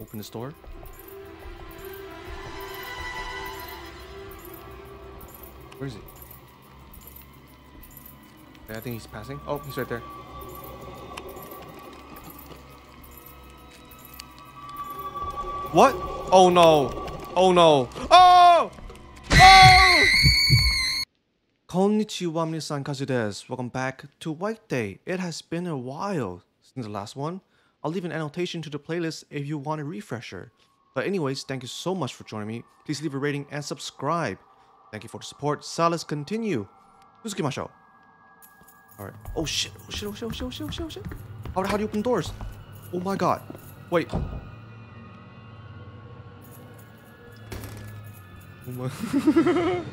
Open this door. Where is he? I think he's passing. Oh, he's right there. What? Oh no. Oh no. Oh! Oh! Konnichiwa minasan kazu desu. Welcome back to White Day. It has been a while since the last one. I'll leave an annotation to the playlist if you want a refresher. But anyways, thank you so much for joining me. Please leave a rating and subscribe. Thank you for the support. So let's continue. Suzuki-masho. Alright. Oh shit, oh shit, oh shit, oh shit, oh shit, oh shit, oh shit. How, how do you open doors? Oh my god. Wait. Oh my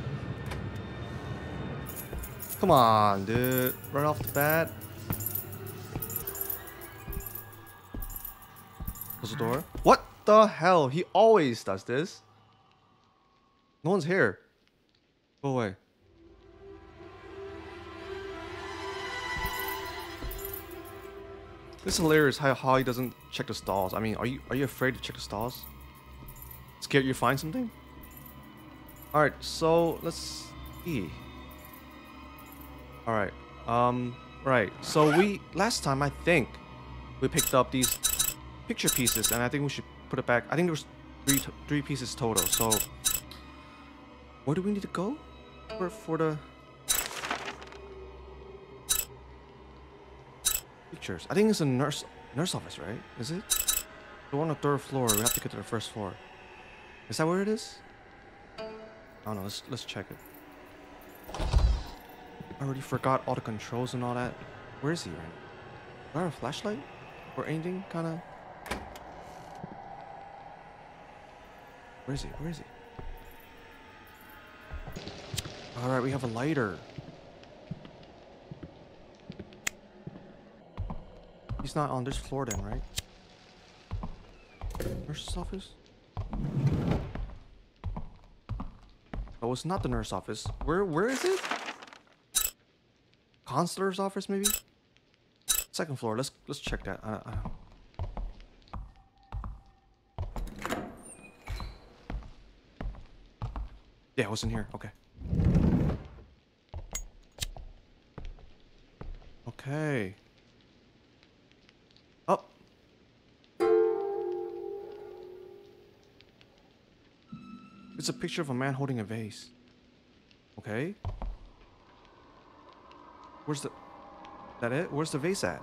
Come on, dude. Right off the bat. The door. What the hell? He always does this. No one's here. Go away. It's hilarious how, how he doesn't check the stalls. I mean, are you are you afraid to check the stalls? Scared you find something? Alright, so let's see. Alright. Um right. So we last time I think we picked up these picture pieces and I think we should put it back. I think there was three three pieces total. So where do we need to go for for the pictures? I think it's a nurse nurse office, right? Is it? One on the third floor. We have to get to the first floor. Is that where it is? I don't know. Let's let's check it. I already forgot all the controls and all that. Where is he right now? Do I have a flashlight? Or anything kind Where is he? Where is he? Alright, we have a lighter. He's not on this floor then, right? Nurse's office? Oh, it's not the nurse office. Where where is it? Consular's office, maybe? Second floor. Let's let's check that. Uh, uh. Was in here. Okay. Okay. Up. It's a picture of a man holding a vase. Okay. Where's the... That it? Where's the vase at?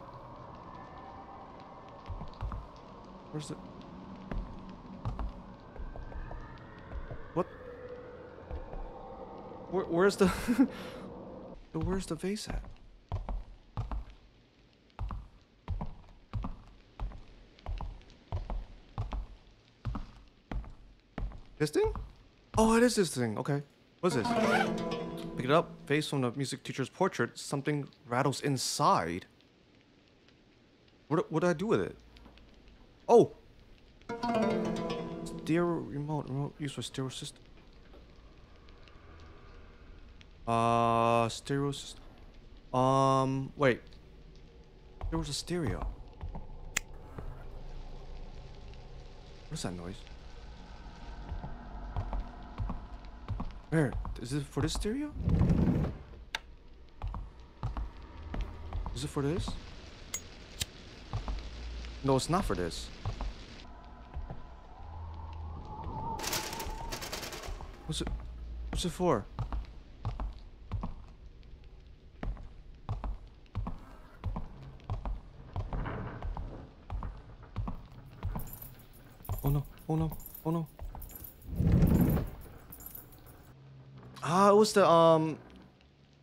Where's the... Where, where's the... where's the vase at? This thing? Oh, it is this thing. Okay. What's this? Pick it up. Face from the music teacher's portrait. Something rattles inside. What, what did I do with it? Oh! Stereo remote. Remote use for stereo system. Uh, stereo. Um, wait. There was a stereo. What's that noise? Where? Is it for this stereo? Is it for this? No, it's not for this. What's it? What's it for? Oh no, oh no. Ah, it was the um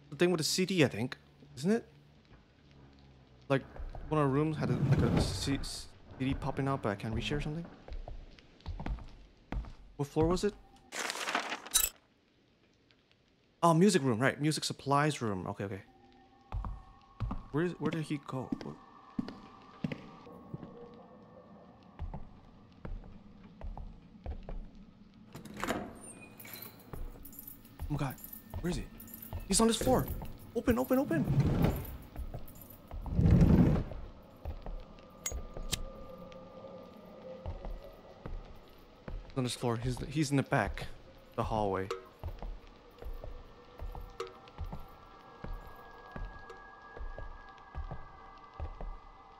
the thing with the CD, I think, isn't it? Like one of the rooms had a, like a C CD popping out, but I can't reach it or something. What floor was it? Oh, music room, right? Music supplies room. Okay, okay. Where where did he go? Oh my god. Where is he? He's on this floor. Open, open, open. He's on this floor. He's he's in the back, the hallway.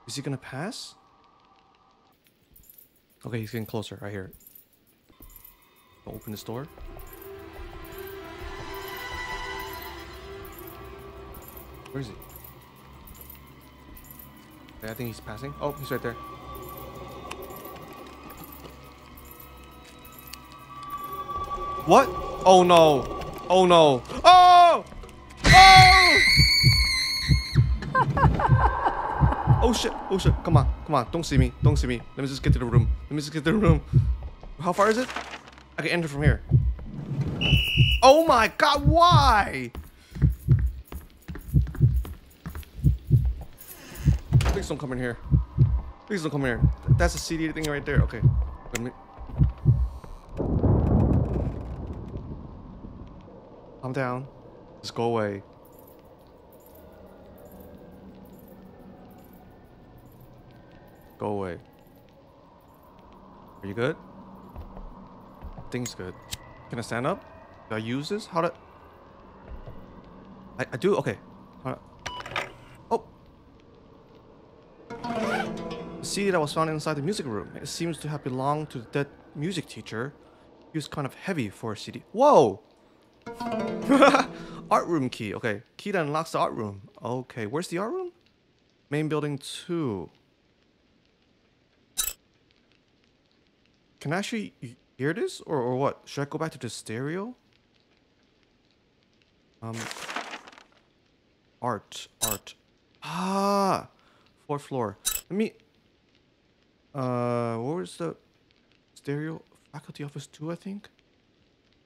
Is he gonna pass? Okay, he's getting closer. I hear it. Open this door. Where is he? I think he's passing. Oh, he's right there. What? Oh no. Oh no. Oh! Oh! oh shit. Oh shit. Come on. Come on. Don't see me. Don't see me. Let me just get to the room. Let me just get to the room. How far is it? I can enter from here. Oh my god, why? Please don't come in here. Please don't come in here. That's a CD thing right there. Okay. Let me... Calm down. Just go away. Go away. Are you good? Things good. Can I stand up? Do I use this? How to... I, I do? Okay. CD that was found inside the music room. It seems to have belonged to the dead music teacher. He was kind of heavy for a CD. Whoa! art room key. Okay. Key that unlocks the art room. Okay. Where's the art room? Main building 2. Can I actually hear this? Or, or what? Should I go back to the stereo? Um. Art. Art. Ah! Fourth floor. Let me... Uh, where's the stereo? Faculty office 2, I think?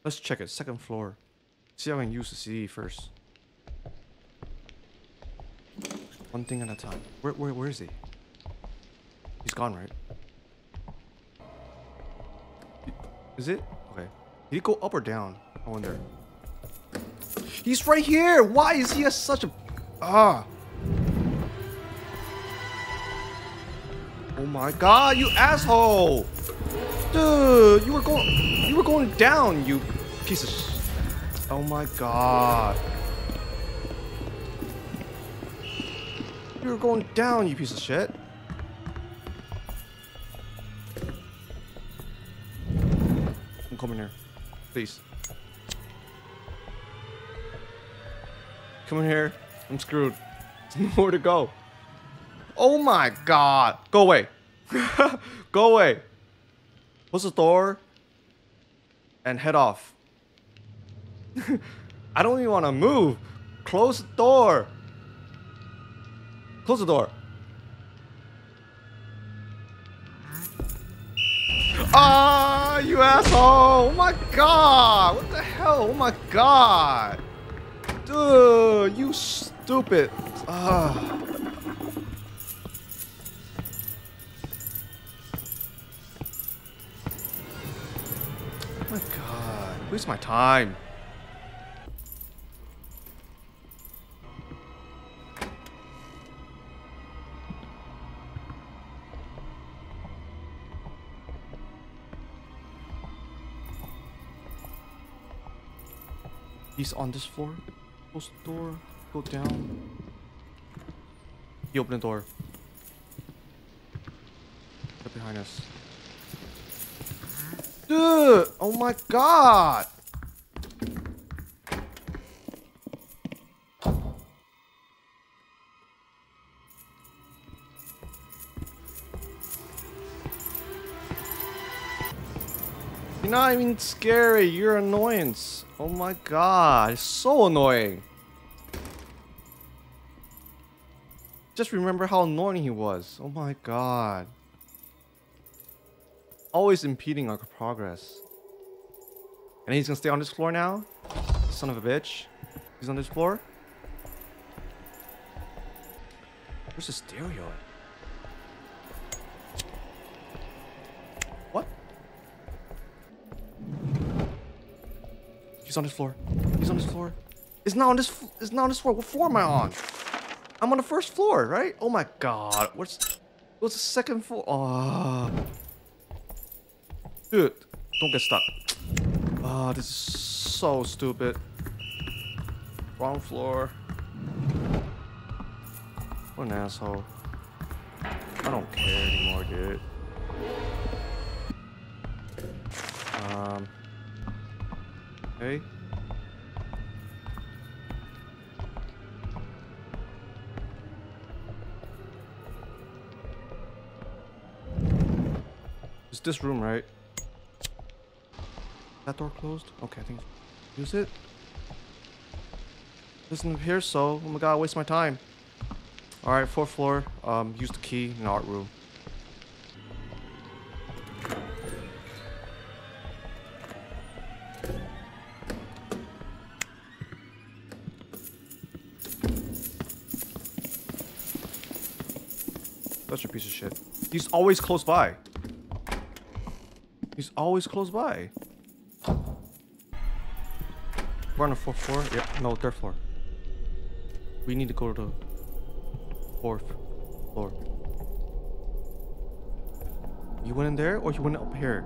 Let's check it. Second floor. See how I can use the CD first. One thing at a time. Where, where, where is he? He's gone, right? Is it? Okay. Did he go up or down? I wonder. He's right here! Why is he such a... Ah! Oh my god, you asshole! Dude, you were going... You were going down, you piece of... Oh my god. You were going down, you piece of shit. I'm coming here. Please. Come in here. I'm screwed. There's nowhere to go. Oh my god. Go away. go away. Close the door. And head off. I don't even want to move. Close the door. Close the door. Ah, you asshole! Oh my god! What the hell? Oh my god! Dude, you stupid! Ah. Waste my time. He's on this floor. Close the door. Go down. He opened the door. Right behind us. Dude! Oh my god! You're not even scary, you're annoyance. Oh my god, it's so annoying. Just remember how annoying he was. Oh my god. Always impeding our progress. And he's gonna stay on this floor now? Son of a bitch. He's on this floor? Where's the stereo at? He's on this floor. He's on this floor. It's not on this. It's not on this floor. What floor am I on? I'm on the first floor, right? Oh my god. What's what's the second floor? Oh. Dude, Don't get stuck. Ah, this is so stupid. Wrong floor. What an asshole. I don't care anymore, dude. Um. Okay. It's this room, right? That door closed? Okay, I think. Use it? Doesn't appear so. Oh my god, waste my time. Alright, fourth floor. Um, use the key in the art room. Such a piece of shit. He's always close by. He's always close by. We're on the fourth floor? Yeah, no, third floor. We need to go to the fourth floor. You went in there or you went up here?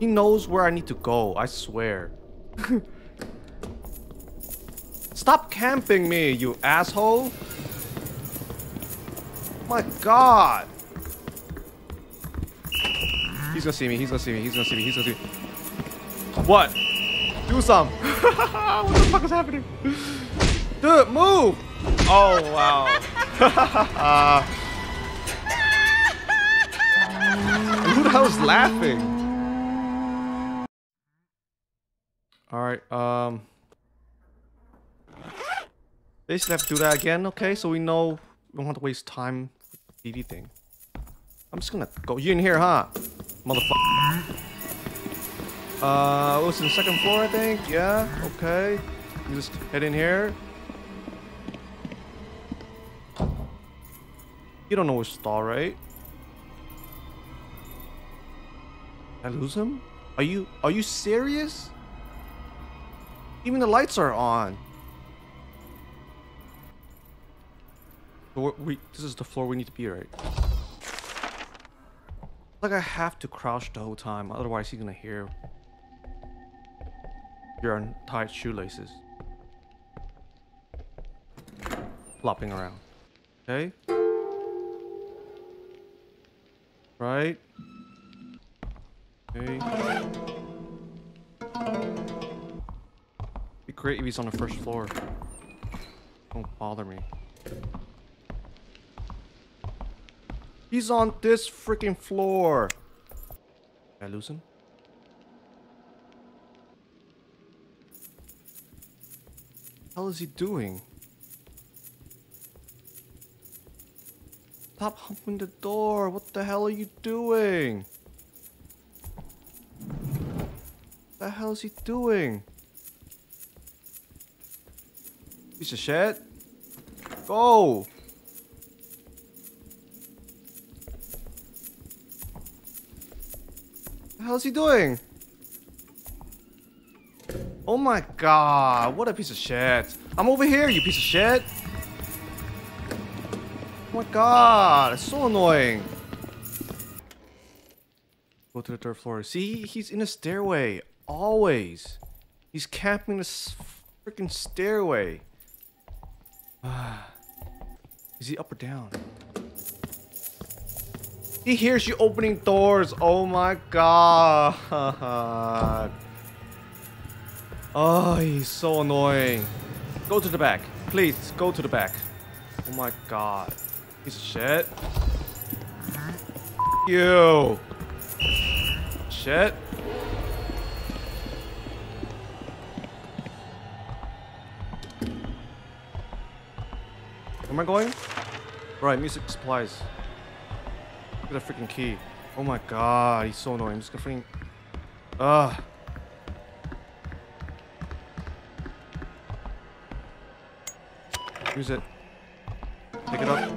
He knows where I need to go, I swear. Stop camping me, you asshole! My god! He's gonna see me, he's gonna see me, he's gonna see me, he's gonna see me. What? Do some! what the fuck is happening? Dude, move! Oh, wow. Who the hell is laughing? Alright, um... Basically have to do that again, okay? So we know we don't have to waste time with the DD thing. I'm just gonna go. You in here, huh? Motherfucker. Uh, was in the second floor, I think. Yeah, okay. You just head in here. You don't know which stall, right? I lose him? Are you are you serious? Even the lights are on. we this is the floor we need to be right. Like I have to crouch the whole time, otherwise he's gonna hear your untied shoelaces flopping around. Okay? Right? Okay. Be great if he's on the first floor. Don't bother me. He's on this freaking floor. Did I lose him? is he doing? Stop humping the door. What the hell are you doing? What the hell is he doing? Piece of shit. Go. Hell's he doing? Oh my god, what a piece of shit. I'm over here, you piece of shit. Oh my god, it's so annoying. Go to the third floor. See, he's in a stairway. Always. He's camping the freaking stairway. Is he up or down? He hears you opening doors. Oh my god. Oh, he's so annoying. Go to the back. Please, go to the back. Oh my god. Piece of shit. you. Shit. Where am I going? Right, music supplies. Look at the freaking key. Oh my god, he's so annoying. I'm just gonna freaking. Ugh. Use it. Pick it up.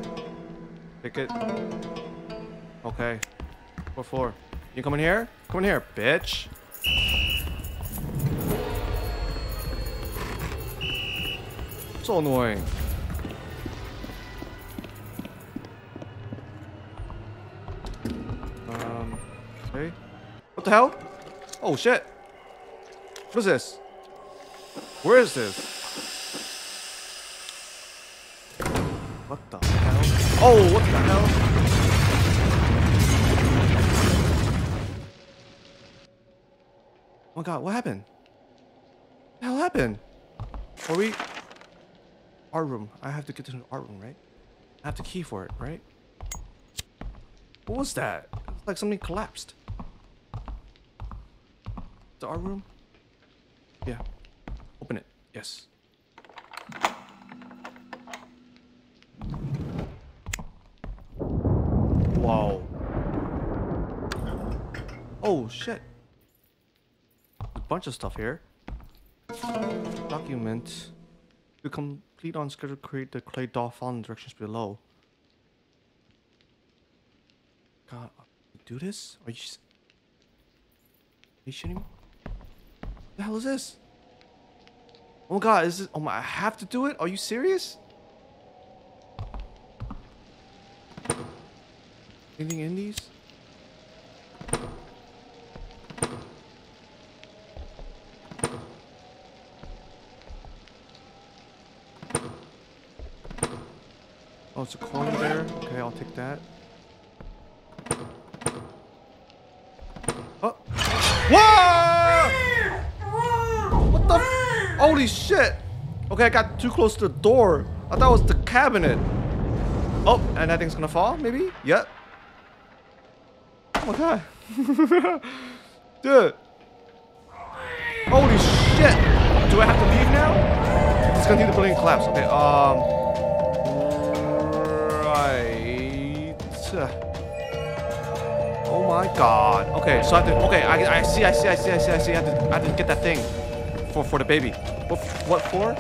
Pick it. Okay. What floor? You come in here? Come in here, bitch. So annoying. Hell? Oh shit. What is this? Where is this? What the hell? Oh, what the hell? Oh my god, what happened? What the hell happened? Are we... Art room. I have to get to the art room, right? I have the key for it, right? What was that? It's like something collapsed. The art room? Yeah. Open it. Yes. Wow. Oh, shit. A bunch of stuff here. Document. To complete on schedule, create the clay doll following directions below. God, do this? Are you? Are you shitting me? The hell is this? Oh my god, is this? Oh my, I have to do it? Are you serious? Anything in these? Oh, it's a coin there. Okay, I'll take that. Oh. Whoa! What the? f- Holy shit! Okay, I got too close to the door. I thought it was the cabinet. Oh, and that thing's gonna fall, maybe? Yep. Oh my god. Dude. Holy shit! Do I have to leave now? It's gonna need the building collapse. Okay, um. Right. Oh my god. Okay, so I have to. Okay, I, I see, I see, I see, I see, I see. I have to, I have to get that thing for for the baby. What what floor?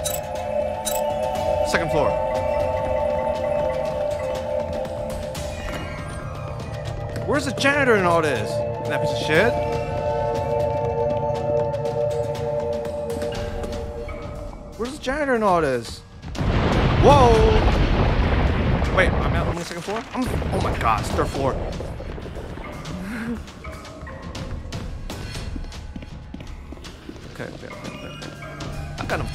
Second floor. Where's the janitor in all this? That piece of shit. Where's the janitor in all this? Whoa! Wait, I'm out on the second floor? I'm, oh my god, it's third floor.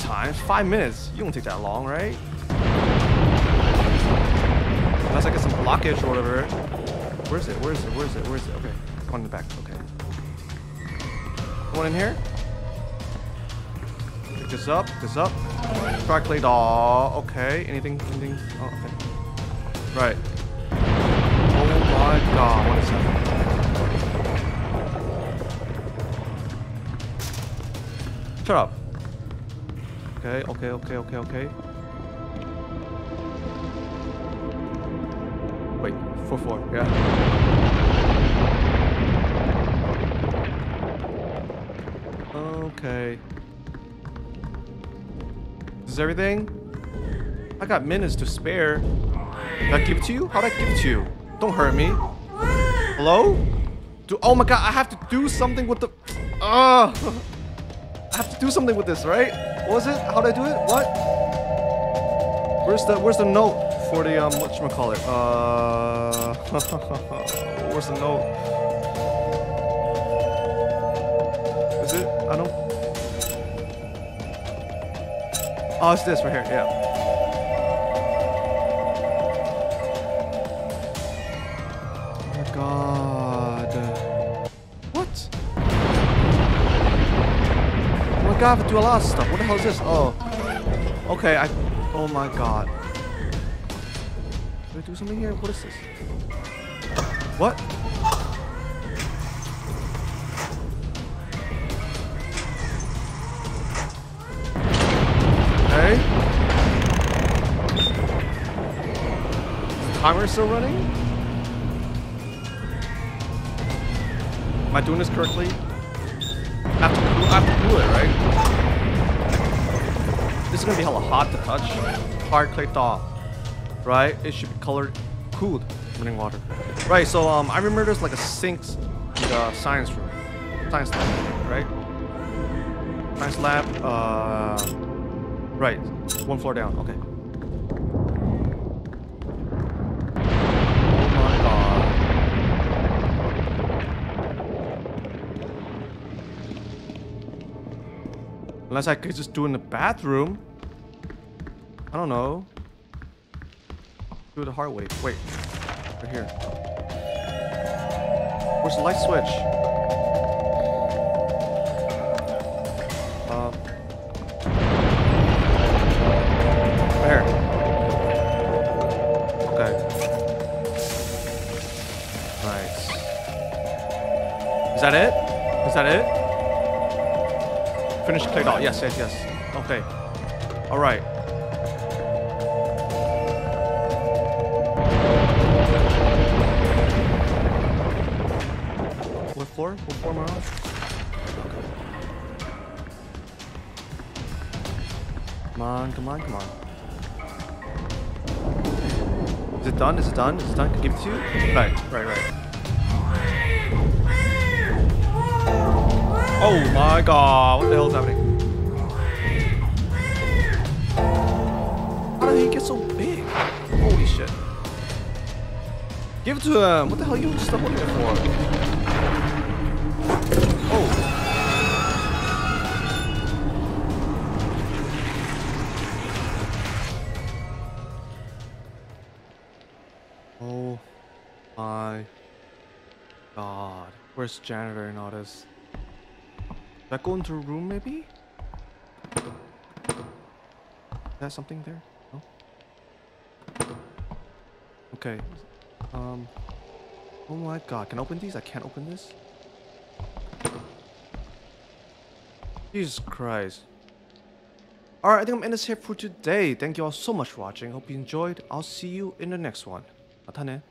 Five minutes. You don't take that long, right? Unless I get some blockage or whatever. Where is it? Where is it? Where is it? Where is it? Okay. One in the back. Okay. One in here? Pick this up. This up. Clay doll. Okay. Anything? Anything? Oh, okay. Right. Oh my god. What is happening? Shut up. Okay, okay, okay, okay, okay. Wait, 4 4, yeah. Okay. This is everything? I got minutes to spare. Did I give it to you? How'd I give it to you? Don't hurt me. Hello? Do oh my god, I have to do something with the. Ugh. Have to do something with this, right? What was it? How did I do it? What? Where's the Where's the note for the um? What you call it? Uh, where's the note? Is it? I don't. Oh, it's this right here. Yeah. I have to do a lot of stuff. What the hell is this? Oh. Okay, I... Oh my god. Did I do something here? What is this? What? Okay. Timer still running? Am I doing this correctly? I have to cool, I have to cool it, right? This is gonna be hella hot to touch. Hard clay thaw. Right? It should be colored cooled running water. Right, so um I remember there's like a sink in the science room. Science lab, right? Science lab, uh right. One floor down, okay. Unless I could just do in the bathroom. I don't know. Do it the hard way. Wait. Right here. Where's the light switch? Uh. Right here. Okay. Nice. Is that it? Is that it? Finish click out. Yes, yes, yes. Okay. All right. What floor? What floor am I on? Come on, come on, come on. Is it done? Is it done? Is it done? Can I give it to you? Right, right, right. Oh my god, what the hell is happening? How did he get so big? Holy shit. Give it to him! What the hell are you just holding it for? Oh. Oh my god. Where's janitor and all this? Should I go into a room maybe? Is that something there? No? Okay. Um. Oh my god. Can I open these? I can't open this? Jesus Christ. Alright, I think I'm ending this here for today. Thank you all so much for watching. Hope you enjoyed. I'll see you in the next one. 나타내.